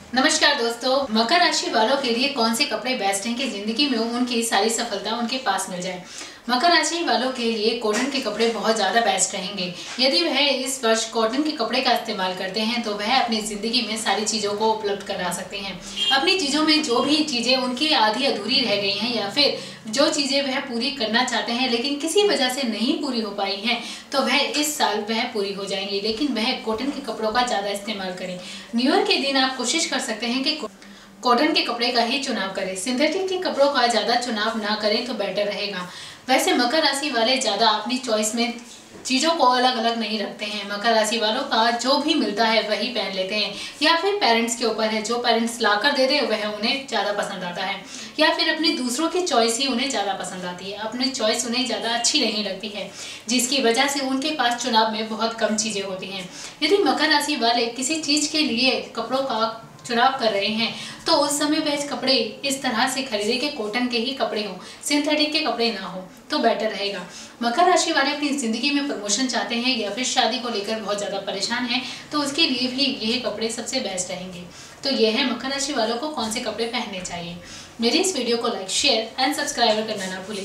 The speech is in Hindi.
नमस्कार दोस्तों, मकर राशि वालों के लिए कौन से कपड़े बेस्ट हैं कि ज़िंदगी में उनकी सारी सफलता उनके पास मिल जाए? मकर राशि वालों के लिए कॉटन के कपड़े बहुत ज़्यादा बेस्ट रहेंगे। यदि वह इस वर्ष कॉटन के कपड़े का इस्तेमाल करते हैं तो वह अपनी ज़िंदगी में सारी चीज़ों को उपलब्ध करा सकते हैं। अपनी चीज़ों में जो भी चीज़ें उनकी आधी अधूरी रह गई हैं, या फिर जो चीज़ें वह पूरी करना चाहते हैं, लेकिन किसी वजह से नहीं पूरी हो पाई हैं तो वह इस साल वह पूरी हो जाएँगी। लेकिन वह कॉटन के कपड़ों का ज़्यादा इस्तेमाल करें। न्यू ईयर के दिन आप कोशिश कर सकते हैं कि कॉटन के कपड़े का ही चुनाव करें। सिंथेटिक के कपड़ों का ज़्यादा चुनाव ना करें तो बेटर रहेगा। वैसे मकर राशि वाले ज़्यादा अपनी चॉइस में चीज़ों को अलग अलग नहीं रखते हैं। मकर राशि वालों का जो भी मिलता है वही पहन लेते हैं। या फिर पेरेंट्स के ऊपर है, जो पेरेंट्स ला कर दे दे, वह उन्हें ज़्यादा पसंद आता है। या फिर अपनी दूसरों की चॉइस ही उन्हें ज़्यादा पसंद आती है। अपनी चॉइस उन्हें ज़्यादा अच्छी नहीं लगती है, जिसकी वजह से उनके पास चुनाव में बहुत कम चीज़ें होती हैं। यदि मकर राशि वाले किसी चीज़ के लिए कपड़ों का चुनाव कर रहे हैं तो उस समय वह कपड़े इस तरह से खरीदे कि कॉटन के ही कपड़े हों सिंथेटिक के कपड़े ना हो तो बेटर रहेगा। मकर राशि वाले अपनी ज़िंदगी में प्रमोशन चाहते हैं या फिर शादी को लेकर बहुत ज़्यादा परेशान हैं तो उसके लिए भी ये कपड़े सबसे बेस्ट रहेंगे। तो यह है मकर राशि वालों को कौन से कपड़े पहनने चाहिए। मेरी इस वीडियो को लाइक शेयर एंड सब्सक्राइब करना ना भूलें।